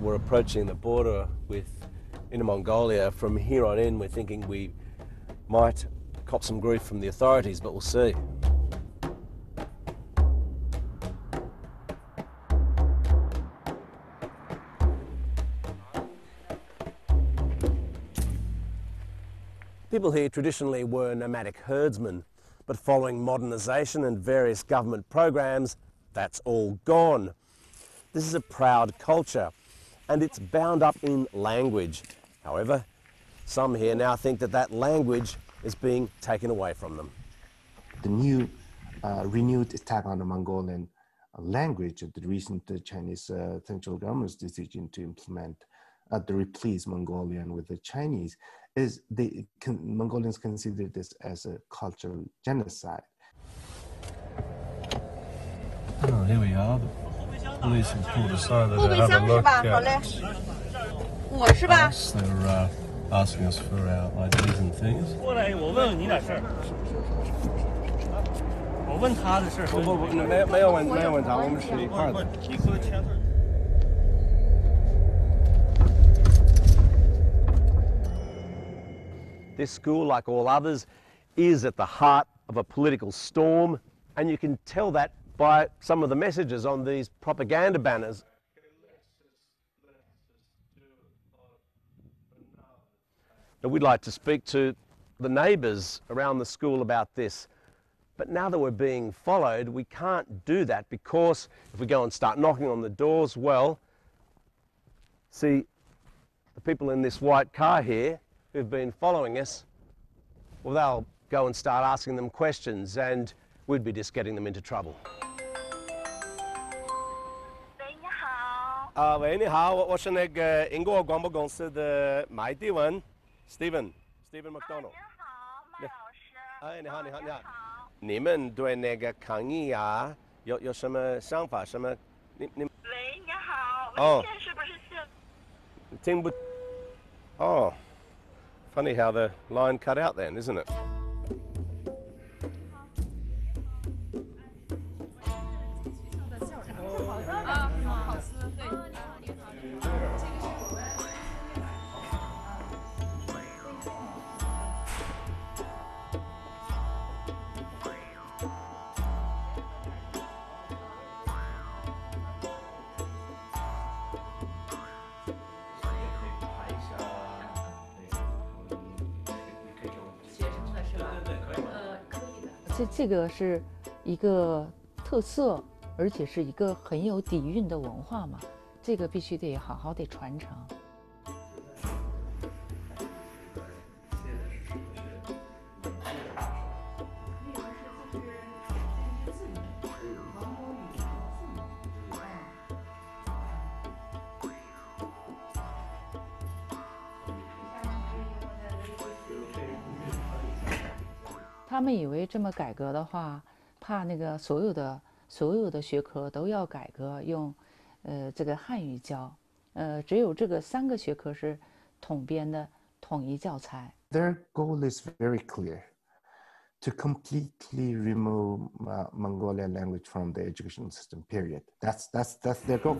We're approaching the border with Inner Mongolia. From here on in, we're thinking we might cop some grief from the authorities, but we'll see. People here traditionally were nomadic herdsmen, but following modernisation and various government programs, that's all gone. This is a proud culture, and it's bound up in language. However, some here now think that that language is being taken away from them. The new uh, renewed attack on the Mongolian language, the recent uh, Chinese uh, central government's decision to implement uh, the replace Mongolian with the Chinese, is the con Mongolians consider this as a cultural genocide. Oh, here we are. The police have pulled aside to have a look at us. They're uh, asking us for our IDs and things. 过来，我问你点事儿。我问他的事儿。不不不，没没有问没有问他，我们是一块儿的。 This school, like all others, is at the heart of a political storm, and you can tell that by some of the messages on these propaganda banners. Now, we'd like to speak to the neighbours around the school about this. But now that we're being followed, we can't do that because if we go and start knocking on the doors, well, see, the people in this white car here who've been following us, well, they'll go and start asking them questions and we'd be just getting them into trouble. Uh, 喂，你好，我我是那个英国广播公司的麦迪文，Stephen uh, Stephen McDonell。你好，麦老师。哎，你好，你好，你好。你们对那个抗议啊，有有什么想法？什么？你你。喂，你好。哦。现在是不是听？听不。哦。Funny how the line cut out then, isn't it? 这这个是一个特色，而且是一个很有底蕴的文化嘛，这个必须得好好得传承。他们以为这么改革的话，怕那个所有的所有的学科都要改革，用呃这个汉语教，呃只有这个三个学科是统编的统一教材。 Their goal is very clear to completely remove uh, Mongolian language from the education system, period. That's, that's, that's their goal.